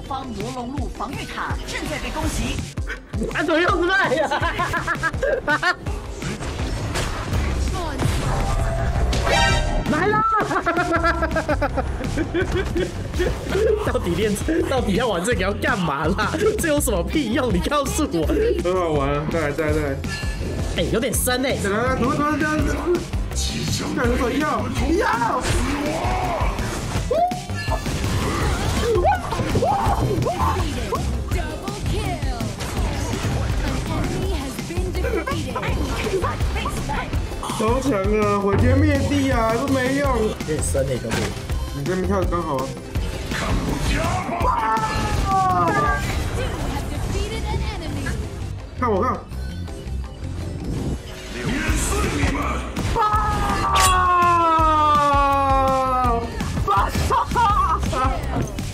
我方魔龙路防御塔正在被攻击。啊，怎么又失败呀？来啦！到底练，到底要玩这个要干嘛啦？这有什么屁用？你告诉我。很好玩，再来再来再来，哎、有点深哎、再来来，怎么怎么这样子？干什么要要？超强啊！毁天灭地啊，都没用。变身那，兄！你这边跳的刚好啊！看我，看！碾是你们！